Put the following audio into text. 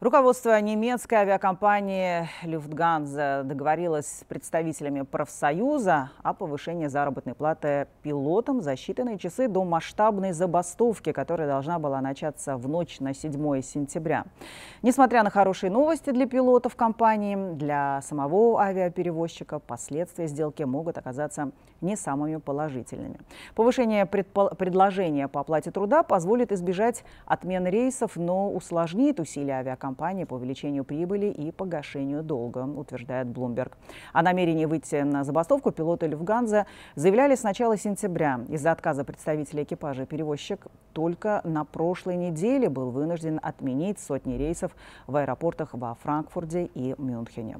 Руководство немецкой авиакомпании Люфтганза договорилось с представителями профсоюза о повышении заработной платы пилотам за считанные часы до масштабной забастовки, которая должна была начаться в ночь на 7 сентября. Несмотря на хорошие новости для пилотов компании, для самого авиаперевозчика последствия сделки могут оказаться не самыми положительными. Повышение предложения по оплате труда позволит избежать отмены рейсов, но усложнит усилия авиакомпании компании по увеличению прибыли и погашению долга, утверждает Bloomberg. О намерении выйти на забастовку пилоты Люфганза заявляли с начала сентября. Из-за отказа представителя экипажа перевозчик только на прошлой неделе был вынужден отменить сотни рейсов в аэропортах во Франкфурте и Мюнхене.